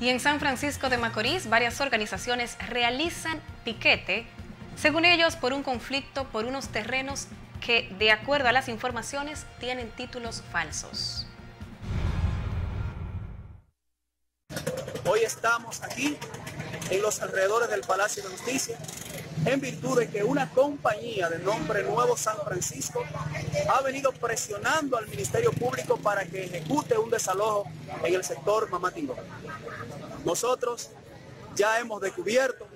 Y en San Francisco de Macorís, varias organizaciones realizan piquete, según ellos, por un conflicto por unos terrenos que, de acuerdo a las informaciones, tienen títulos falsos. Hoy estamos aquí en los alrededores del Palacio de Justicia en virtud de que una compañía de nombre Nuevo San Francisco ha venido presionando al Ministerio Público para que ejecute un desalojo en el sector Mamatingó. Nosotros ya hemos descubierto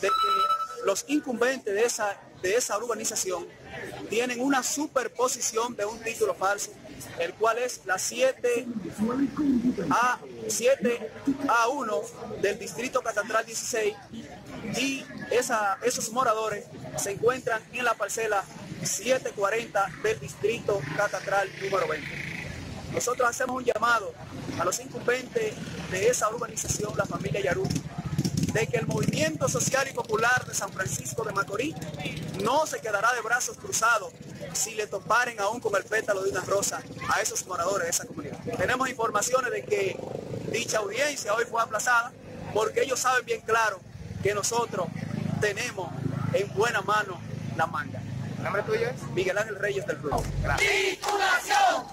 de que los incumbentes de esa, de esa urbanización tienen una superposición de un título falso, el cual es la 7 a 7 A1 del Distrito Catastral 16 y esos moradores se encuentran en la parcela 740 del Distrito Catastral número 20. Nosotros hacemos un llamado a los incumbentes de esa urbanización, la familia Yarú, de que el movimiento social y popular de San Francisco de Macorís no se quedará de brazos cruzados si le toparen aún con el pétalo de una rosa a esos moradores de esa comunidad. Tenemos informaciones de que dicha audiencia hoy fue aplazada porque ellos saben bien claro que nosotros tenemos en buena mano la manga. ¿El nombre tuyo es? Miguel Ángel Reyes del Club. Titulación,